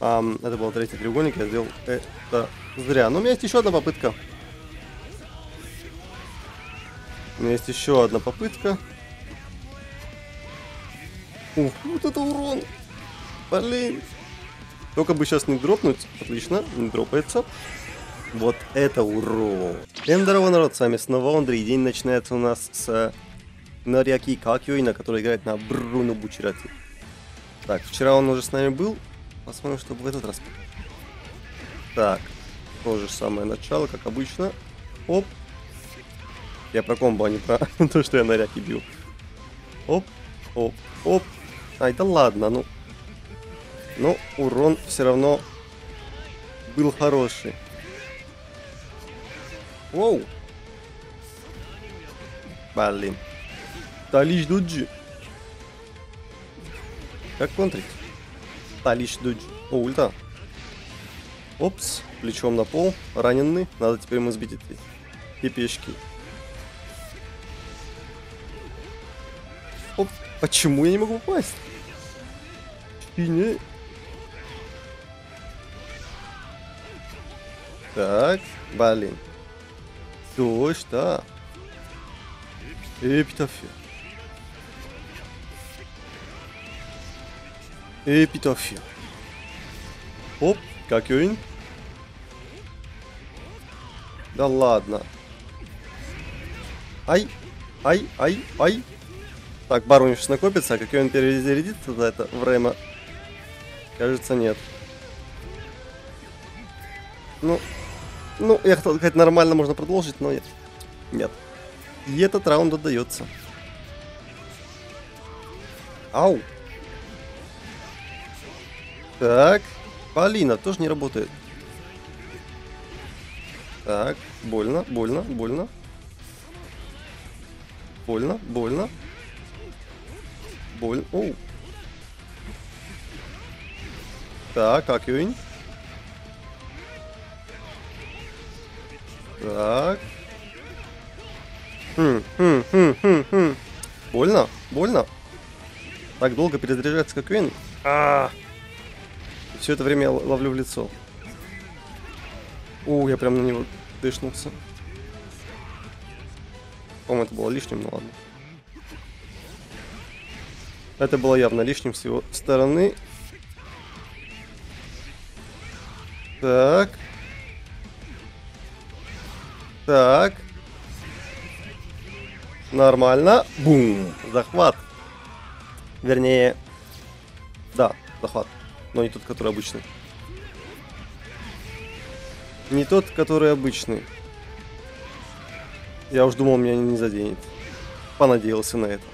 Ам, это был третий треугольник, я сделал это зря. Но у меня есть еще одна попытка. У меня есть еще одна попытка. Ух, вот это урон. Блин. Только бы сейчас не дропнуть. Отлично, не дропается. Вот это урон. Всем народ, с вами снова Андрей. День начинается у нас с Наряки Какиоина, который играет на Бруно Бучерати. Так, вчера он уже с нами был. Посмотрим, что в этот раз. Так, то же самое начало, как обычно. Оп. Я про комбо, а не про то, что я наряки бью. Оп, оп, оп. Ай, да ладно, ну. Но урон все равно был хороший. Воу. Блин. Талиш Дуджи. Как контрить? Дуджи. О, ульта. Опс. Плечом на пол. Раненый. Надо теперь ему сбить эти пипешки. Оп. Почему я не могу попасть? Спине. Так, блин. Дождь, да. Эпитофия. Эпитофия. Оп, как юнь. Да ладно. Ай, ай, ай, ай. Так, бар у него сейчас накопится, а как он перезарядится за это время? Кажется, нет. Ну, ну, я хотел сказать, нормально можно продолжить, но нет. Нет. И этот раунд отдается. Ау. Так. Полина тоже не работает. Так. Больно, больно, больно. Больно, больно. Больно. Оу. Так, как Юнь? Так. Хм, хм, хм, хм, хм. Больно? Больно? Так долго перезаряжается, как Вин? А, Все это время ловлю в лицо. У, я прям на него дышнулся. По-моему, это было лишним, ну ладно. Это было явно лишним с его стороны. Так. Так. Нормально. Бум. Захват. Вернее, да, захват. Но не тот, который обычный. Не тот, который обычный. Я уж думал, меня не заденет. Понадеялся на это.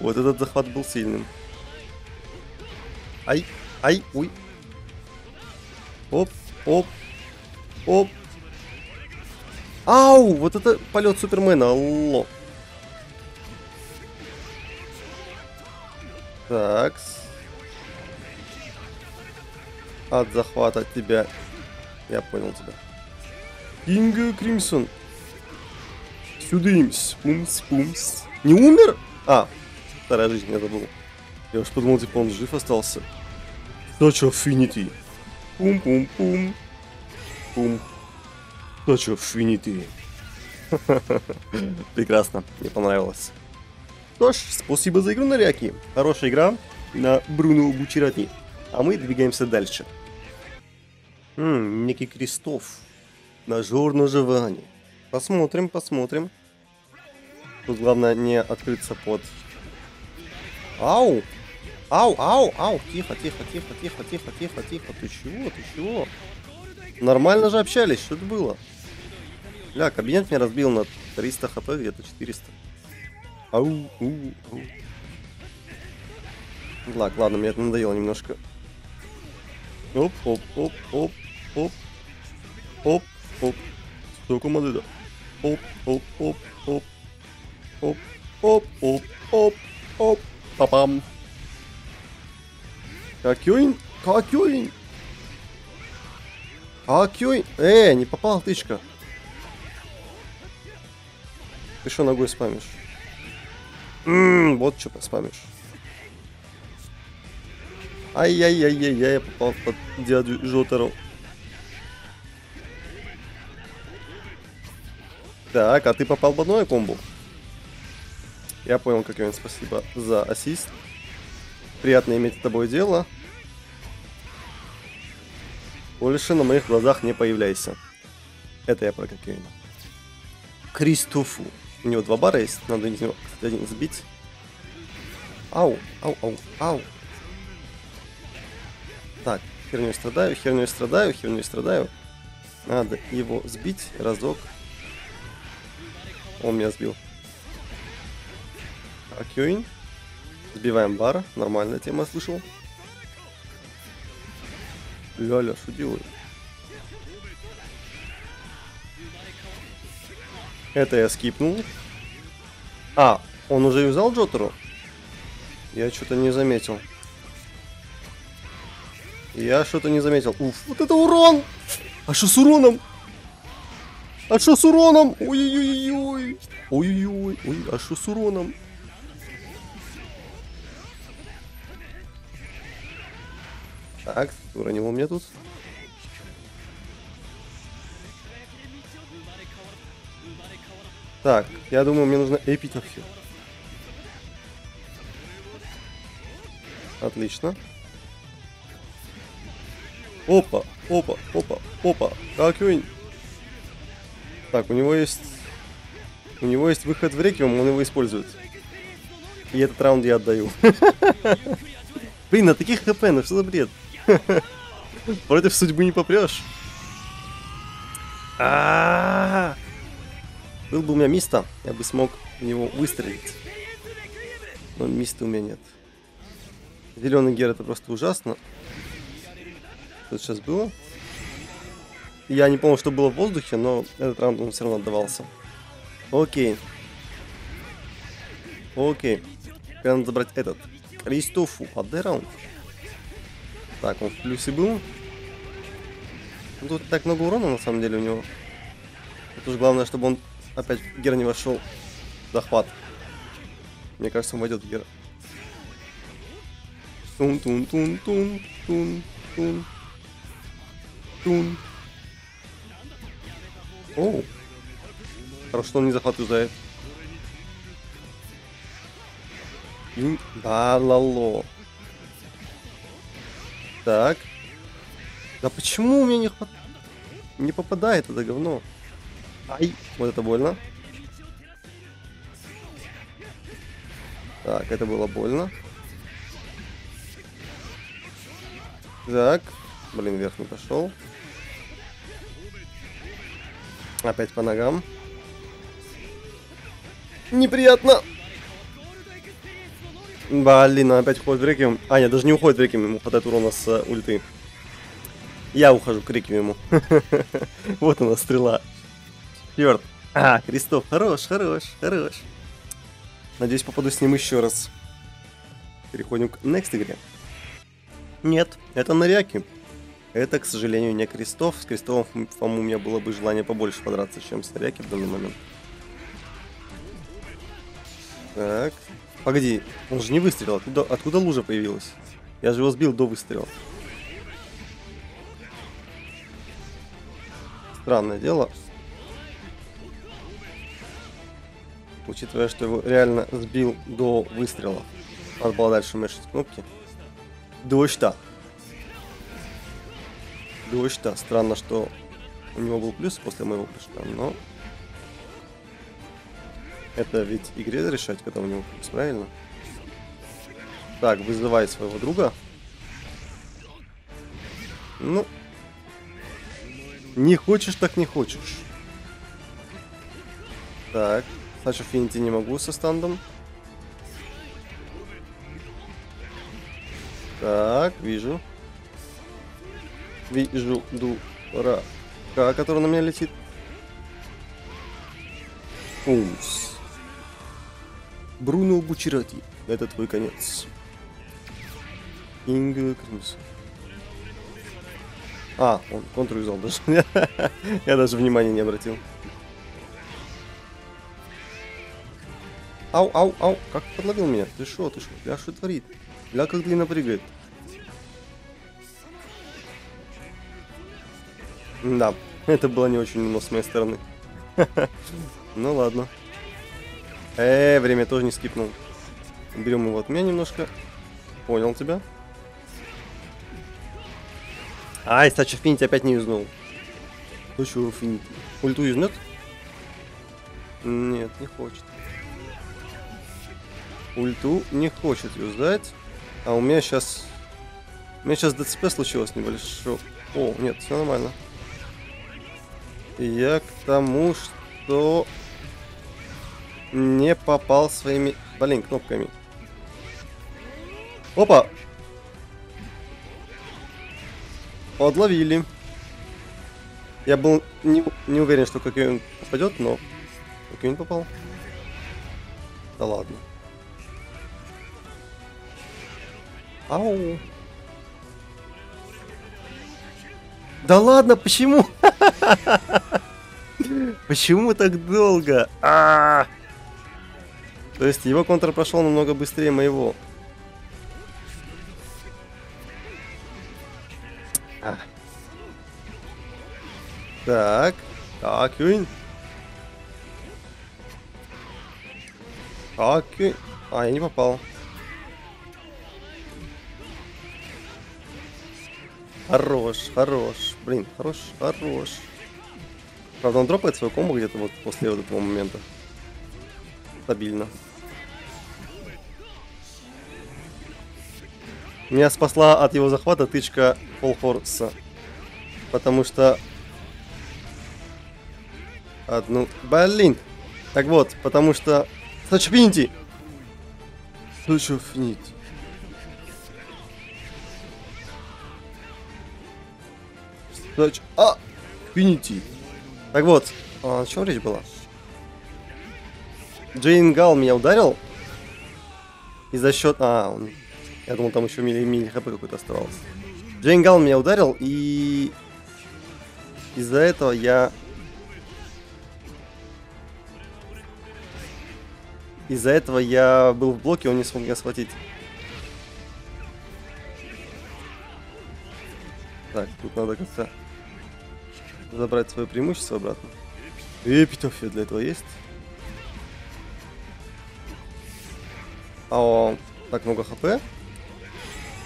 Вот этот захват был сильным. Ай, ай, уй. Оп, оп, оп. Ау, вот это полет Супермена, алло. Так. От захвата тебя. Я понял тебя. Инга Кримсон. Сюдымс. Пумс, пумс. Не умер? А, вторая жизнь, я забыл. Я уж подумал, типа он жив остался. Touch Affinity. Пум-пум-пум. Пум. Touch Affinity. Прекрасно, мне понравилось. Что ж, спасибо за игру, Наряки. Хорошая игра на Бруно Бучерати. А мы двигаемся дальше. Ммм, некий крестов. Ножор наживания. Посмотрим, посмотрим. Тут главное не открыться под... Ау! Ау, ау, ау! Тихо, тихо, тихо, тихо, тихо, тихо, тихо. Ты чего, ты чего? Нормально же общались, что это было? Бля, кабинет меня разбил на 300 хп, где-то 400. Ау, у, у. Так, ладно, мне это надоело немножко. Оп, оп, оп, оп, оп. Оп, оп. Столько модель. Оп, оп, оп, оп. Оп, оп, оп, оп, оп. Папам. Какюин, какюин. Какюин. Э, не попал тычка. Ты что ногой спамишь? Ммм, вот что поспамишь. Ай-яй-яй-яй, я попал под дядю Жотеру. Так, а ты попал в одной комбу? Я понял, как Кевин, спасибо за ассист. Приятно иметь с тобой дело. Больше на моих глазах не появляйся. Это я про Кокейна. Кристофу. У него два бара есть, надо из него, один сбить. Ау, ау, ау, ау. Так, херню страдаю, херню страдаю, херню страдаю. Надо его сбить разок. Он меня сбил. Акюинь. Сбиваем бар. Нормальная тема, слышал. Ляля, что делает? Это я скипнул. А, он уже юзал Джотеру? Я что-то не заметил. Я что-то не заметил. Уф, вот это урон! А что с уроном? А что с уроном? Ой-ой-ой-ой. Ой-ой-ой. Ой, а что с уроном? Так, уронил меня тут. Так, я думаю, мне нужно эпитофью. Отлично. Опа, опа, опа, опа. Какой... Так, у него есть... У него есть выход в реквием, он его использует. И этот раунд я отдаю. Блин, на таких хп, ну что за бред? Против судьбы не попрешь. А Был бы у меня миста, я бы смог в него выстрелить. Но миста у меня нет. Зеленый гер это просто ужасно. Что сейчас было? Я не помню, что было в воздухе, но этот раунд он все равно отдавался. Окей. Окей. Теперь надо забрать этот. Кристофу. Отдай раунд. Так, он в плюсе был. Ну, тут так много урона на самом деле у него. Тут же главное, чтобы он опять Гер не вошел. Захват. Мне кажется, он войдет Гер. Тун-тун-тун-тун-тун-тун. Тун. Оу. Хорошо, что он не захватывает. Да, лало. Так. Да почему у меня не хватает? Не попадает это говно. Ай, вот это больно. Так, это было больно. Так. Блин, вверх не пошел. Опять по ногам. Неприятно. Блин, он опять уходит в реквием. А, нет, даже не уходит в реквием, ему хватает урона с uh, ульты. Я ухожу к реквиему. вот она, стрела. Черт. А, Кристоф, хорош, хорош, хорош. Надеюсь, попаду с ним еще раз. Переходим к next игре. Нет, это Наряки. Это, к сожалению, не Крестов. С Крестовым, у меня было бы желание побольше подраться, чем с Наряки в данный момент. Так. Погоди, он же не выстрелил. Откуда, откуда лужа появилась? Я же его сбил до выстрела. Странное дело. Учитывая, что его реально сбил до выстрела. Надо было дальше мешать кнопки. Дождь-то. Дождь-то. Странно, что у него был плюс после моего прыжка, но... Это ведь игре решать, когда у него плюс, правильно? Так, вызывай своего друга. Ну. Не хочешь, так не хочешь. Так. Саша Финити не могу со стандом. Так, вижу. Вижу дурака, который на меня летит. Умс. Бруно Бучерати. Это твой конец. Инга Крюс. А, он контур взял даже. Я даже внимания не обратил. Ау, ау, ау, как подловил меня? Ты шо, ты шо? Я что творит? Гля как длинно прыгает. Да, это было не очень умно с моей стороны. Ну ладно. Э, время тоже не скипнул. Берем его от меня немножко. Понял тебя. Ай, Стач Афинити опять не юзнул. Хочу Афинити. Ульту юзнет? Нет, не хочет. Ульту не хочет юздать. А у меня сейчас... У меня сейчас ДЦП случилось небольшое. О, нет, все нормально. Я к тому, что не попал своими, блин, кнопками. Опа! Подловили. Я был не, не уверен, что какой попадет, но какой попал. Да ладно. Ау. Да ладно, почему? Почему так долго? А -а -а. То есть его контр прошел намного быстрее моего. А. Так. Так, Юнь. Так, Юнь. А, я не попал. Хорош, хорош. Блин, хорош, хорош. Правда, он дропает свою комбо где-то вот после вот этого момента. Стабильно. Меня спасла от его захвата тычка Полфорса. Потому что... Одну... Блин! Так вот, потому что... Сачпинти! Сачпинти. Значит, а, Финити. Так вот, а, о чем речь была? Джейн Гал меня ударил. И за счет... А, он... Я думал, там еще мили, мили хп какой-то оставался. Джейн Гал меня ударил, и... Из-за этого я... Из-за этого я был в блоке, он не смог меня схватить. Так, тут надо как-то забрать свое преимущество обратно. Эпитофия для этого есть. А так много хп.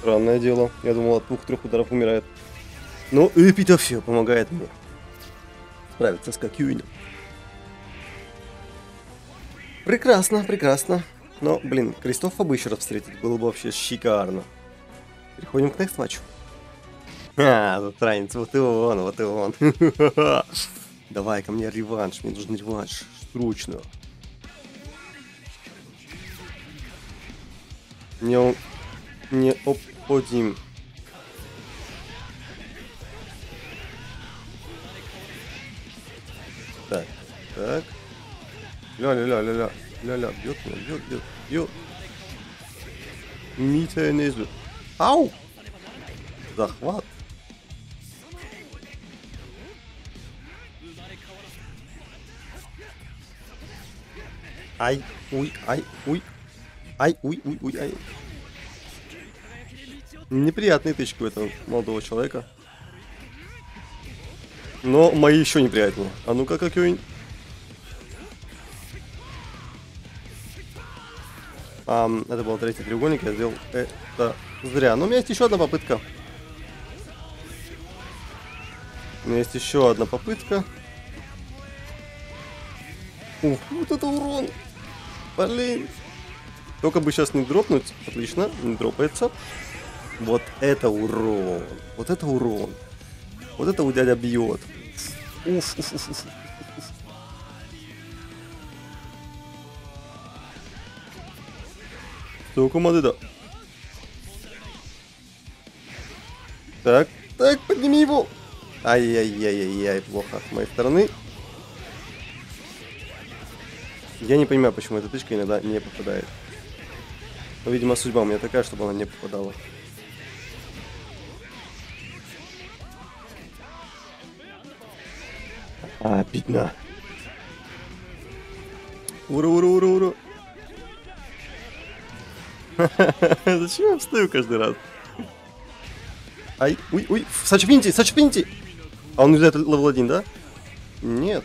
Странное дело. Я думал, от двух-трех ударов умирает. Ну, Эпитофия помогает мне справиться с Кокюинем. Прекрасно, прекрасно. Но, блин, Кристофа бы еще раз встретить было бы вообще шикарно. Переходим к next матчу. А, засранец, вот и он, вот и он. Давай ко мне реванш, мне нужен реванш. Срочно. Не, не обходим. Так, так. Ля-ля-ля-ля-ля. Ля-ля, бьет меня, бьет, бьет, бьет. Митя внизу. Ау! Захват. Ай, уй, ай, уй. Ай, уй, уй, уй, ай. Неприятные тычки у этого молодого человека. Но мои еще неприятнее. А ну-ка, какой А, это был третий треугольник, я сделал это зря. Но у меня есть еще одна попытка. У меня есть еще одна попытка. Ух, вот это урон. Блин. Только бы сейчас не дропнуть. Отлично, не дропается. Вот это урон. Вот это урон. Вот это у дядя бьет. Уф, уф, уф, уф. Столько моды, да. Так, так, подними его. Ай-яй-яй-яй, плохо с моей стороны. Я не понимаю, почему эта тычка иногда не попадает. Но, видимо, судьба у меня такая, чтобы она не попадала. А, обидно. Ура, ура, ура, ура. Зачем я встаю каждый раз? Ай, уй, уй, сачпиньте, сачпиньте. А он взял левел 1, да? Нет.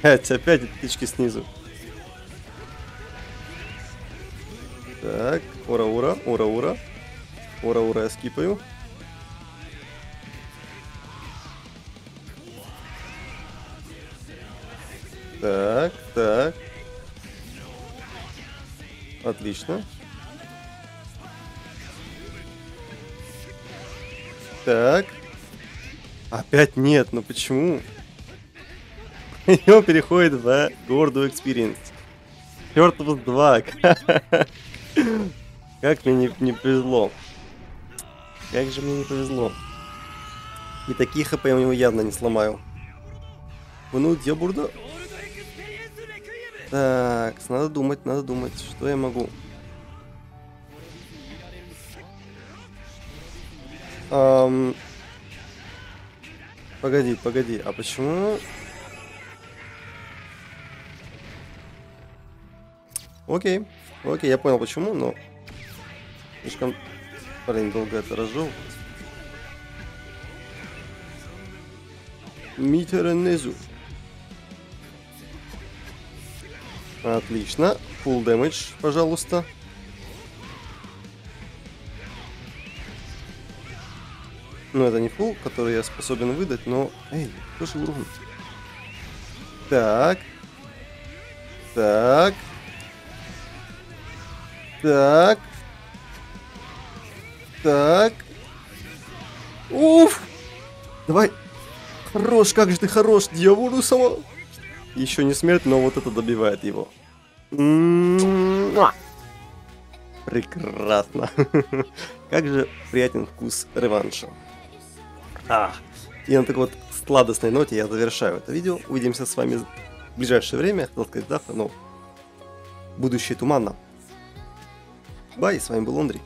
Опять, опять птички снизу. Так, ура-ура, ура-ура. Ура-ура, я скипаю. Так, так. Отлично. Так. Опять нет, ну почему? И он переходит в Gold Experience. Чертов 2. Как мне не, не повезло. Как же мне не повезло. И такие хп я у него явно не сломаю. Ну, где бурда? Так, надо думать, надо думать, что я могу. Эм... Погоди, погоди, а почему... Окей, окей, я понял почему, но... Слишком, блин, долго это разжевывать. Митеренезу. Отлично. Full damage, пожалуйста. Ну, это не full, который я способен выдать, но... Эй, же урон? Так. Так. Так. Так. Уф! Давай. Хорош, как же ты хорош, дьяволу сама. Еще не смерть, но вот это добивает его. Прекрасно. Как же приятен вкус реванша. А, и на такой вот сладостной ноте я завершаю это видео. Увидимся с вами в ближайшее время. Хотел сказать завтра, но будущее туманно. Бай, с вами был Андрей.